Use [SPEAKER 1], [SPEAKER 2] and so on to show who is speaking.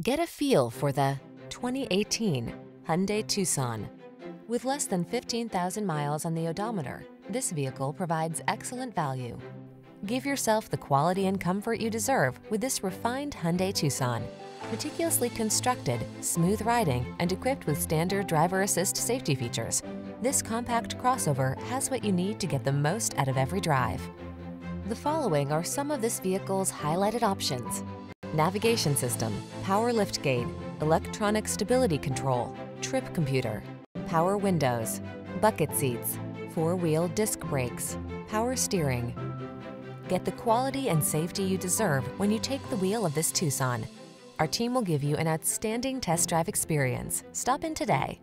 [SPEAKER 1] Get a feel for the 2018 Hyundai Tucson. With less than 15,000 miles on the odometer, this vehicle provides excellent value. Give yourself the quality and comfort you deserve with this refined Hyundai Tucson. Meticulously constructed, smooth riding, and equipped with standard driver assist safety features, this compact crossover has what you need to get the most out of every drive. The following are some of this vehicle's highlighted options. Navigation system, power liftgate, electronic stability control, trip computer, power windows, bucket seats, four-wheel disc brakes, power steering. Get the quality and safety you deserve when you take the wheel of this Tucson. Our team will give you an outstanding test drive experience. Stop in today.